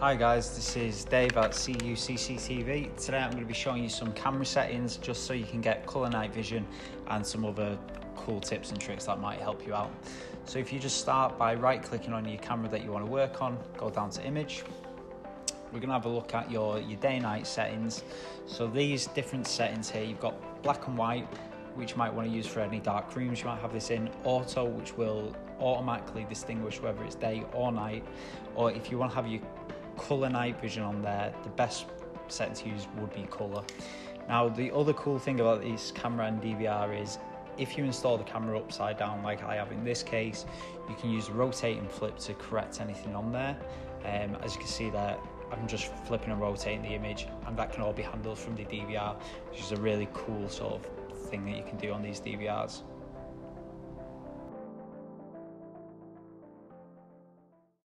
Hi guys, this is Dave at CUCCTV. Today I'm going to be showing you some camera settings just so you can get colour night vision and some other cool tips and tricks that might help you out. So if you just start by right clicking on your camera that you want to work on, go down to image. We're going to have a look at your, your day night settings. So these different settings here, you've got black and white, which you might want to use for any dark rooms. You might have this in auto, which will automatically distinguish whether it's day or night. Or if you want to have your color night vision on there, the best setting to use would be color. Now, the other cool thing about this camera and DVR is if you install the camera upside down like I have in this case, you can use the and flip to correct anything on there. Um, as you can see there, I'm just flipping and rotating the image and that can all be handled from the DVR, which is a really cool sort of thing that you can do on these DVRs.